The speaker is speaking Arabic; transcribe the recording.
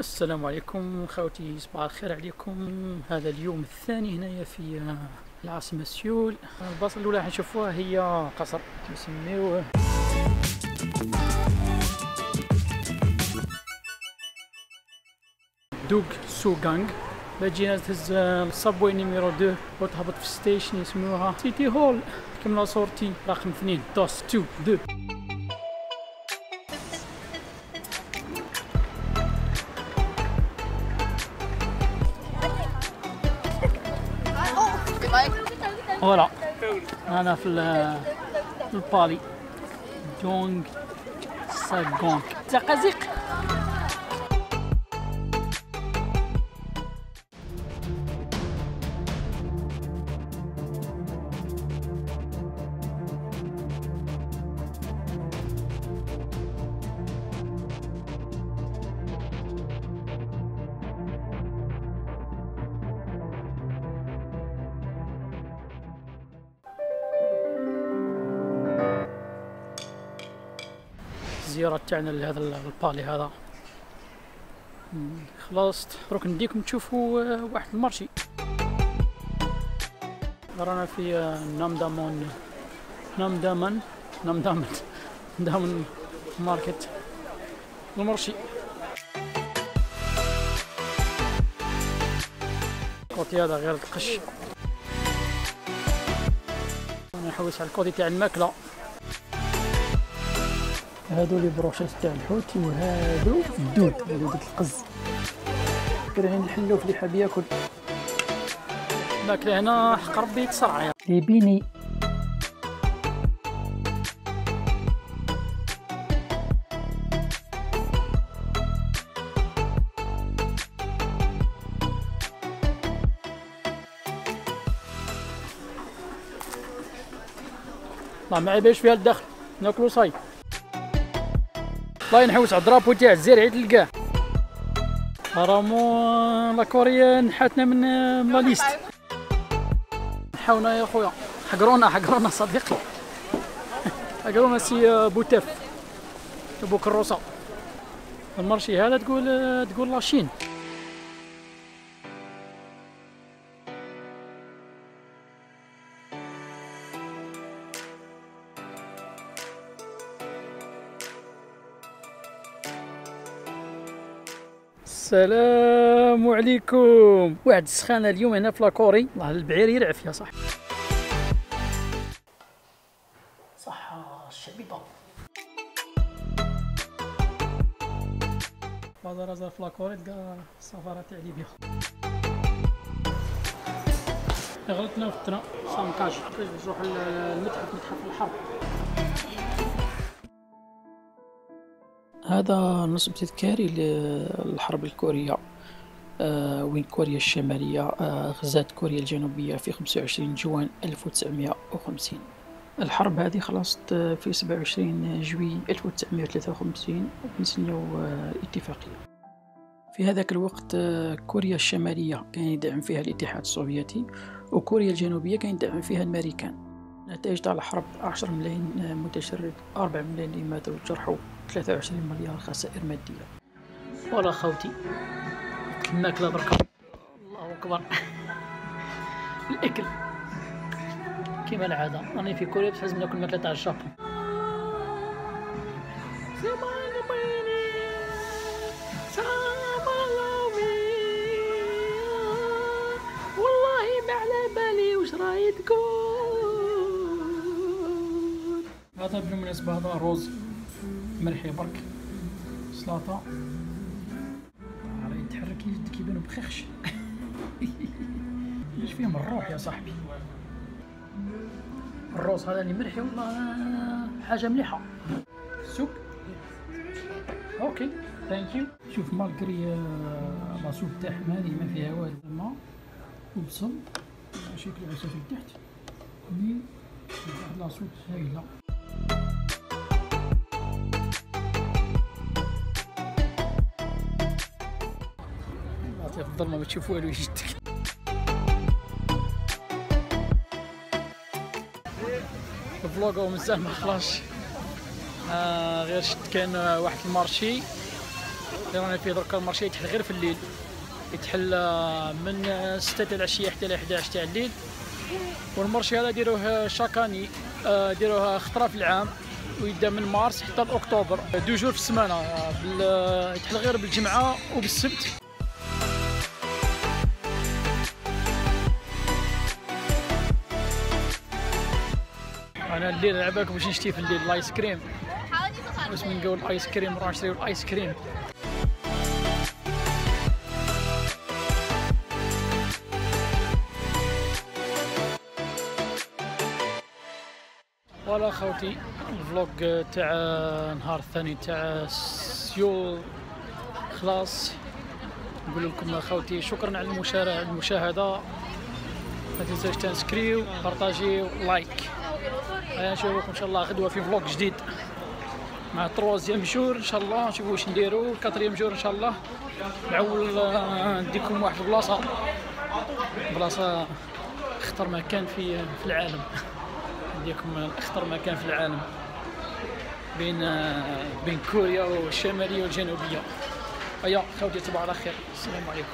السلام عليكم خوتي صباح الخير عليكم. هذا اليوم الثاني هنايا في العاصمة سيول. البلاصة الأولى حنشوفوها هي قصر يسميوه دوغ سوغانغ باجينا تهز ال subway numéro 2 وتهبط في station يسموها City Hall. كملنا sortie رقم 2 دوس 2 2 فوالا أنا في البالي جونغ ساغونغ تقازيق الزيارة تاعنا لهذا ال palais هذا. خلصت دروك نديكم تشوفوا آه، واحد ال marché رانا في آه، نامدامون نامدامان نامدامن دامن market. ال marché. ال côté هذا غير القش. أنا نحوس على ال côté تاع الماكلة. هادو لي brochettes تاع الحوت وهادو الدود هادو ديك القز. كاين الحلوف اللي حاب ياكل الماكله هنا حق ربي تسرع يا. les beignets. ما معي باش فيها الدخل ناكلو صاي. الله ينحوس على الدرابو تاع الزرع تلقاه رامو لا كوريا نحاتنا من لا ليست نحاونا يا خويا. حقرونا حقرونا صديقي. حقرونا سي بوتاف ابو كروسه المرشي هذا تقول تقول لاشين. السلام عليكم. واحد السخانة اليوم هنا في لاكوري. الله البعير يرعف يا صاحبي. صح الشبيبه بعد رزا في لاكوري؟ تلقى السفاره تاع ليبيا غلطنا وفتنا سانكاج نروح المتحف متحف الحرب هذا نصب تذكاري للحرب الكورية آه وين كوريا الشمالية آه غزات كوريا الجنوبية في 25 جوان 1950 الحرب هذه خلصت في 27 جوي 1953 ونسنيو آه الاتفاقية في هذاك الوقت آه كوريا الشمالية كان يدعم فيها الاتحاد السوفيتي وكوريا الجنوبية كان يدعم فيها الأمريكان نتائج تاع الحرب 10 ملايين متشرد 4 ملايين اللي ماتوا وجرحوا 23 مليار خسائر مادية. ولا خوتي. الماكلة بركة. الله أكبر. الأكل. كما العادة. راني في كوريا بس لازم ناكل الماكلة تاع الجابون والله ما على بالي وش راهي تقول هذا بالمناسبة هذا روز مرحي برك. سلطة راه يتحرك يدك يبانو بخخش. إيش فيهم الروح يا صاحبي؟ الروز هذا اللي مرحي والله حاجة مليحة. سوق. أوكي. ثانك يو شوف مالكري لاسوب تاعهم هذه ما فيها والو. الماء وبصل. شكل عسافي تحت. مي. واحد لاصوب هايلة في الظلمة ما تشوف والو يجدك الفلوق مازال ما خلاص. آه غير شفت كان واحد المارشي. اللي رانا فيه دركا المارشي يتحل غير في الليل. يتحل من 6 تاع العشيه حتى ل 11 تاع الليل. وال marché هذا ديروه chaque année آه، ديروه خطرة في العام. ويبدأ من مارس حتى لأكتوبر. deux jours في السمانة. يتحل غير بالجمعة وبالسبت. أنا الليل على باش نشتي في الليل؟ الآيس كريم. بس من نقول آيس كريم نروح نشتري الآيس كريم. voilà خوتي ال vlog تاع النهار الثاني تاع سيول. خلاص. نقول لكم خوتي شكرا على المشاهدة. ما تنساش تنسكريو بارطاجيو like. نشوفكم إن شاء الله غدوة في vlog جديد. مع troisième jour إن شاء الله نشوفوا واش نديرو quatrième jour إن شاء الله. نعول آه، نديكم واحد البلاصة. بلاصة أخطر مكان في في العالم. نديكم أخطر مكان في العالم. بين آه، بين كوريا والشمالية والجنوبية. هيا خوتي تصبحوا على خير. السلام عليكم.